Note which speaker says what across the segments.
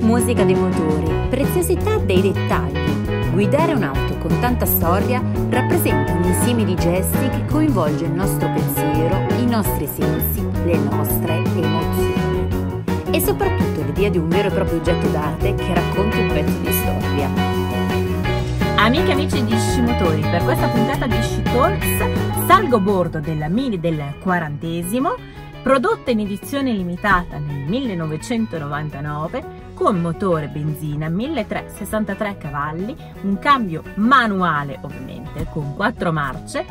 Speaker 1: Musica dei motori, preziosità dei dettagli. Guidare un'auto con tanta storia rappresenta un insieme di gesti che coinvolge il nostro pensiero, i nostri sensi, le nostre emozioni. E soprattutto l'idea di un vero e proprio oggetto d'arte che racconti un pezzo di storia.
Speaker 2: Amiche e amici di Scimotori, per questa puntata di Sci Talks salgo a bordo della Mini del quarantesimo, prodotta in edizione limitata nel 1999 con motore benzina 1363 cavalli, un cambio manuale ovviamente con 4 marce.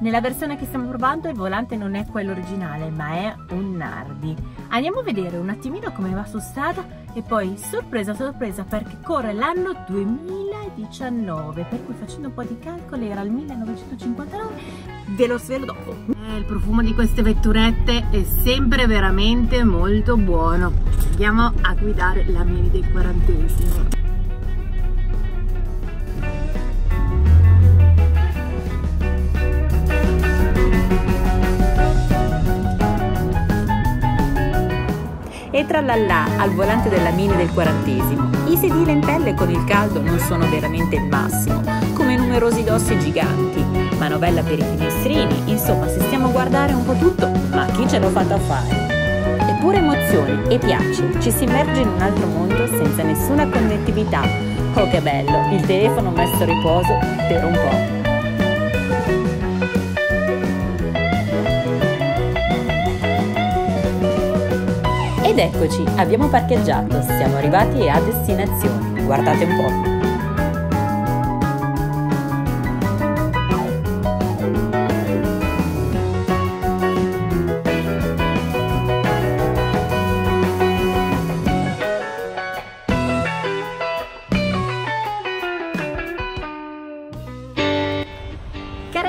Speaker 2: Nella versione che stiamo provando il volante non è quello originale ma è un Nardi. Andiamo a vedere un attimino come va su strada e poi sorpresa sorpresa perché corre l'anno 2019 per cui facendo un po' di calcoli era il 1959 ve lo svelo dopo. Eh, il profumo di queste vetturette è sempre veramente molto buono. Andiamo a guidare la Mini del quarantesimo
Speaker 1: e trallallà al volante della Mini del quarantesimo. I sedili in pelle con il caldo non sono veramente il massimo, come numerosi dossi giganti, manovella per i finestrini, insomma se stiamo a guardare un po' tutto, ma chi ce l'ha fatta fare? Eppure emozioni e piace, ci si immerge in un altro mondo senza nessuna connettività. Oh che bello, il telefono messo a riposo per un po'. Ed eccoci, abbiamo parcheggiato, siamo arrivati a destinazione. Guardate un po'.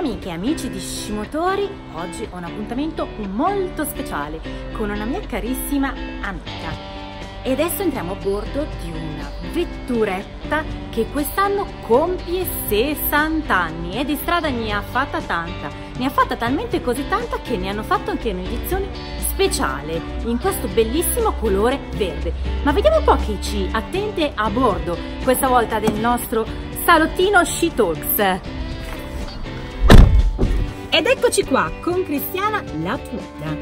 Speaker 2: Amiche e amici di Scimotori, oggi ho un appuntamento molto speciale con una mia carissima amica. E adesso entriamo a bordo di una vetturetta che quest'anno compie 60 anni e di strada ne ha fatta tanta. Ne ha fatta talmente così tanta che ne hanno fatto anche un'edizione speciale in questo bellissimo colore verde. Ma vediamo un po' chi ci attende a bordo questa volta del nostro salottino She Talks. Ed eccoci qua con Cristiana Latueda,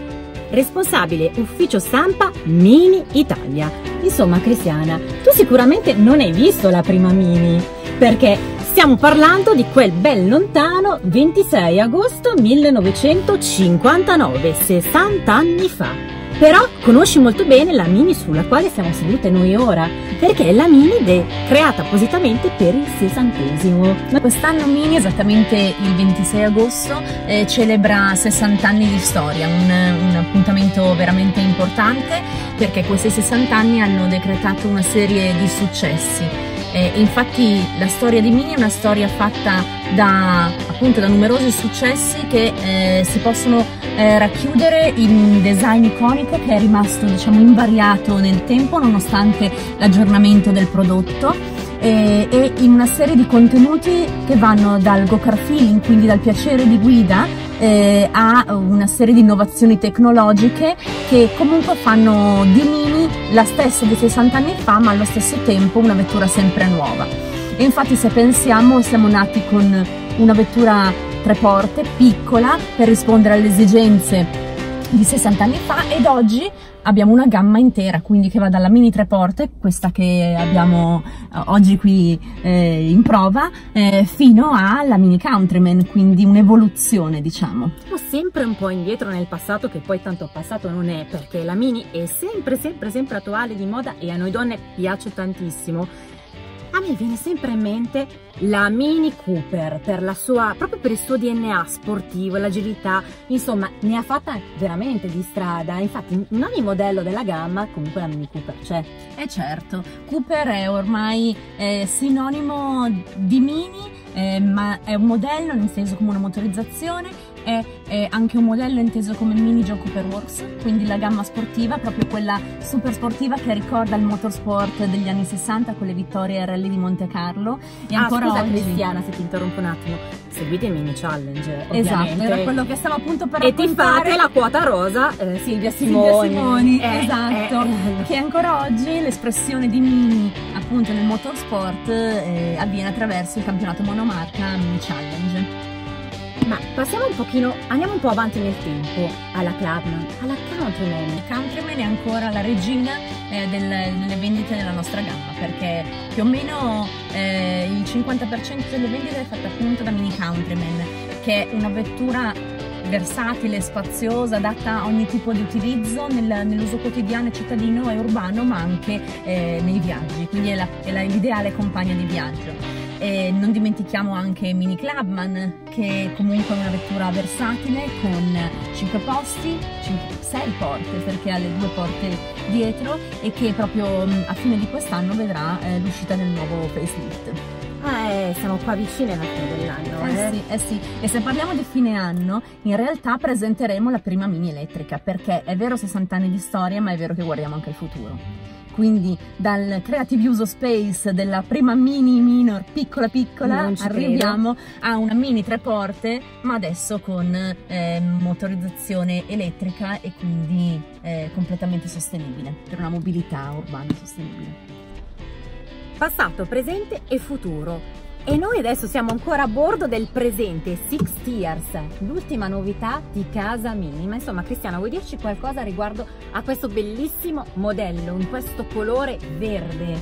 Speaker 2: responsabile ufficio stampa Mini Italia. Insomma Cristiana, tu sicuramente non hai visto la prima Mini, perché stiamo parlando di quel bel lontano 26 agosto 1959, 60 anni fa. Però conosci molto bene la Mini sulla quale siamo sedute noi ora, perché è la Mini de- creata appositamente per il sessantesimo.
Speaker 3: Quest'anno Mini, esattamente il 26 agosto, eh, celebra 60 anni di storia, un, un, appuntamento veramente importante perché questi 60 anni hanno decretato una serie di successi. Eh, infatti la storia di Mini è una storia fatta da, appunto, da numerosi successi che eh, si possono eh, racchiudere in un design iconico che è rimasto diciamo invariato nel tempo nonostante l'aggiornamento del prodotto e, e in una serie di contenuti che vanno dal go-car feeling, quindi dal piacere di guida, eh, a una serie di innovazioni tecnologiche che comunque fanno di Mini la stessa di 60 anni fa ma allo stesso tempo una vettura sempre nuova. E infatti se pensiamo siamo nati con una vettura tre porte, piccola, per rispondere alle esigenze di 60 anni fa ed oggi abbiamo una gamma intera, quindi che va dalla mini tre porte, questa che abbiamo eh, oggi qui eh, in prova, eh, fino alla mini Countryman, quindi un'evoluzione diciamo.
Speaker 2: Siamo sempre un po' indietro nel passato, che poi tanto passato non è, perché la mini è sempre, sempre, sempre attuale di moda e a noi donne piace tantissimo a me viene sempre in mente la Mini Cooper per la sua, proprio per il suo DNA sportivo, l'agilità, insomma ne ha fatta veramente di strada, infatti in ogni modello della gamma comunque la Mini Cooper c'è.
Speaker 3: Eh certo, Cooper è ormai eh, sinonimo di Mini, eh, ma è un modello nel senso come una motorizzazione è, è anche un modello inteso come mini gioco per works, quindi la gamma sportiva, proprio quella super sportiva che ricorda il motorsport degli anni 60 con le vittorie rally di Monte Carlo.
Speaker 2: E ah, ancora scusa, oggi... Cristiana, se ti interrompo un attimo, seguite i mini challenge.
Speaker 3: Esatto, era quello che stavo appunto per
Speaker 2: e raccontare. E la quota rosa eh, Silvia Simoni.
Speaker 3: Silvia Simoni, eh, esatto, eh, che ancora oggi l'espressione di mini appunto nel motorsport eh, avviene attraverso il campionato monomarca Mini Challenge.
Speaker 2: Ma passiamo un pochino, andiamo un po' avanti nel tempo, alla Clubman, alla Countryman.
Speaker 3: Countryman è ancora la regina eh, delle, delle, vendite della nostra gamma, perché più o meno eh, il 50% delle vendite è fatta appunto da Mini Countryman, che è una vettura versatile, spaziosa, adatta a ogni tipo di utilizzo nel, nell'uso quotidiano cittadino e urbano, ma anche eh, nei viaggi, quindi è, la, è la, l'ideale compagna di viaggio. E non dimentichiamo anche Mini Clubman, che comunque è una vettura versatile con 5 posti, 6 porte perché ha le due porte dietro e che proprio mm, a fine di quest'anno vedrà eh, l'uscita del nuovo facelift.
Speaker 2: Ah, eh, siamo qua vicini alla fine dell'anno.
Speaker 3: Eh, eh, sì, eh sì, e se parliamo di fine anno, in realtà presenteremo la prima mini elettrica, perché è vero 60 anni di storia, ma è vero che guardiamo anche il futuro quindi dal creative user space della prima mini minor piccola piccola arriviamo credo. a una mini tre porte ma adesso con eh, motorizzazione elettrica e quindi eh, completamente sostenibile per una mobilità urbana sostenibile.
Speaker 2: Passato, presente e futuro. E noi adesso siamo ancora a bordo del presente Six Tiers, l'ultima novità di Casa Minima. Insomma, Cristiana, vuoi dirci qualcosa riguardo a questo bellissimo modello in questo colore verde?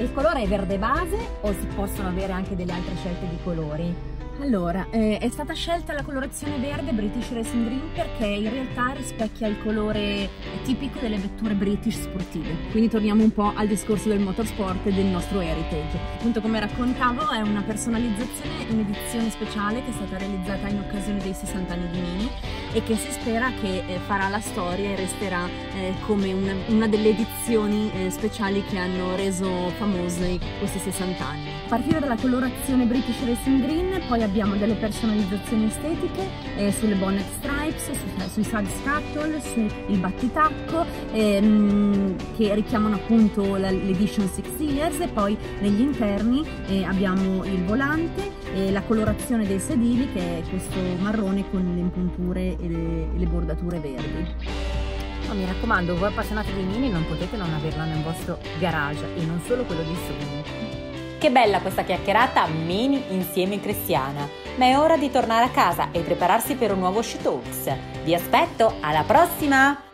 Speaker 2: Il colore è verde base o si possono avere anche delle altre scelte di colori?
Speaker 3: Allora, eh, è stata scelta la colorazione verde British Racing Green perché in realtà rispecchia il colore tipico delle vetture British sportive. Quindi torniamo un po' al discorso del motorsport e del nostro heritage. Appunto come raccontavo è una personalizzazione, un'edizione speciale che è stata realizzata in occasione dei 60 anni di Mini e che si spera che eh, farà la storia e resterà eh, come una, una, delle edizioni eh, speciali che hanno reso famosi questi 60 anni. A partire dalla colorazione British Racing Green poi abbiamo delle personalizzazioni estetiche eh, sulle bonnet stripes, su, sui side scuttle, sul battitacco ehm, che richiamano appunto l'edition 6 years e poi negli interni eh, abbiamo il volante e la colorazione dei sedili che è questo marrone con le impunture e le, le bordature verdi.
Speaker 2: Mi raccomando, voi appassionati di Mini non potete non averla nel vostro garage e non solo quello di Sony. Che bella questa chiacchierata Mini insieme Cristiana, ma è ora di tornare a casa e prepararsi per un nuovo She Talks. Vi aspetto, alla prossima!